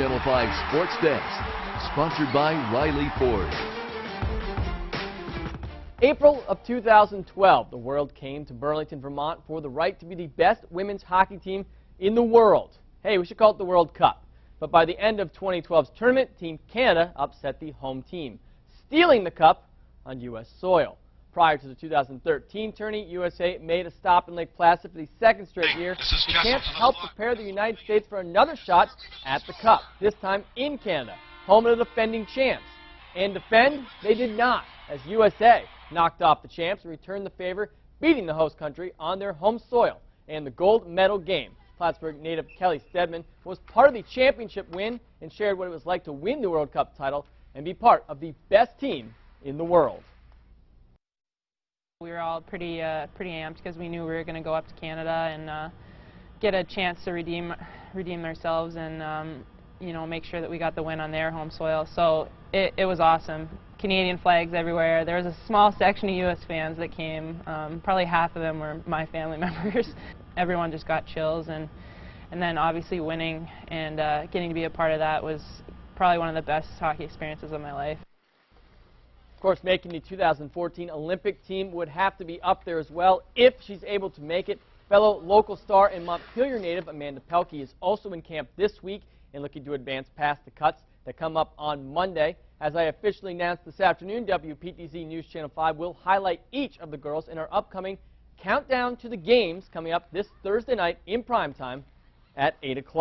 Channel 5 Sports Desk, sponsored by Riley Ford. April of 2012, the world came to Burlington, Vermont for the right to be the best women's hockey team in the world. Hey, we should call it the World Cup. But by the end of 2012's tournament, Team Canada upset the home team, stealing the cup on U.S. soil. Prior to the 2013 tourney, USA made a stop in Lake Placid for the second straight year. The chance helped prepare the United States for another shot at the cup, this time in Canada, home of the defending champs. And defend, they did not, as USA knocked off the champs and returned the favor, beating the host country on their home soil and the gold medal game. Plattsburgh native Kelley Steadman was part of the championship win and shared what it was like to win the World Cup title and be part of the best team in the world. We were all pretty uh, pretty amped because we knew we were going to go up to Canada and uh, get a chance to redeem redeem ourselves and um, you know make sure that we got the win on their home soil. So it, it was awesome. Canadian flags everywhere. There was a small section of U.S. fans that came. Um, probably half of them were my family members. Everyone just got chills, and and then obviously winning and uh, getting to be a part of that was probably one of the best hockey experiences of my life. Of course, making the 2014 Olympic team would have to be up there as well if she's able to make it. Fellow local star and Montpelier native Amanda Pelkey is also in camp this week and looking to advance past the cuts that come up on Monday. As I officially announced this afternoon, WPTZ News Channel 5 will highlight each of the girls in our upcoming Countdown to the Games coming up this Thursday night in prime time at 8 o'clock.